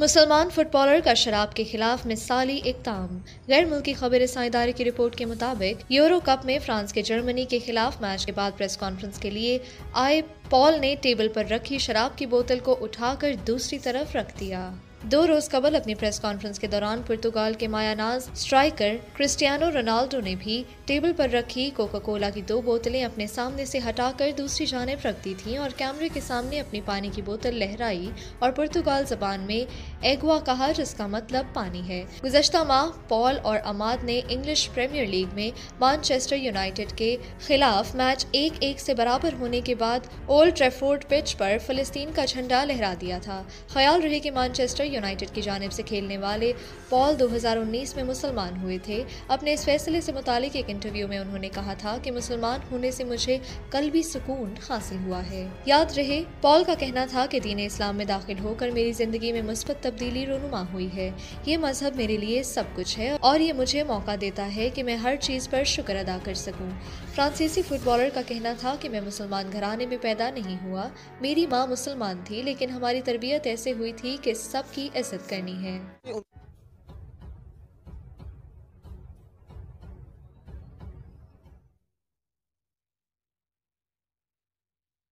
मुसलमान फुटबॉलर का शराब के खिलाफ मिसाली इकदाम। गैर मुल्की खबर साइदारी की रिपोर्ट के मुताबिक यूरो कप में फ्रांस के जर्मनी के खिलाफ मैच के बाद प्रेस कॉन्फ्रेंस के लिए आए पॉल ने टेबल पर रखी शराब की बोतल को उठाकर दूसरी तरफ़ रख दिया। दो रोज कबल अपनी प्रेस कॉन्फ्रेंस के दौरान पुर्तगाल के मायानाज स्ट्राइकर क्रिस्टियानो रोनाल्डो ने भी टेबल पर रखी कोका कोला की दो बोतलें अपने सामने से हटाकर दूसरी जानब रख दी थीं और कैमरे के सामने अपनी पानी की बोतल लहराई और पुर्तगाल जबान में एगवा कहा जिसका मतलब पानी है। गुजशत माह पॉल और अमाद ने इंग्लिश प्रीमियर लीग में मानचेस्टर यूनाइटेड के खिलाफ मैच एक एक से बराबर होने के बाद ओल्ड ट्रेफोर्ड पिच पर फिलिस्तीन का झंडा लहरा दिया था। ख्याल रहे कि मानचेस्टर यूनाइटेड की जानब से खेलने वाले पॉल 2019 में मुसलमान हुए थे। अपने इस फैसले से मुतालिक एक इंटरव्यू में उन्होंने कहा था कि मुसलमान होने से मुझे कल भी सुकून हासिल हुआ है। याद रहे, पॉल का कहना था कि दीन इस्लाम में दाखिल होकर मेरी ज़िंदगी में मुस्बत तब्दीली रोनुमा हुई है। ये मज़हब मेरे लिए सब कुछ है और ये मुझे मौका देता है कि मैं हर चीज़ पर शुक्र अदा कर सकूँ। फ्रांसीसी फुटबॉलर का कहना था कि मैं मुसलमान घराने में पैदा नहीं हुआ। मेरी माँ मुसलमान थी, लेकिन हमारी तरबियत ऐसे हुई थी कि सबकी इज़्ज़त करनी है।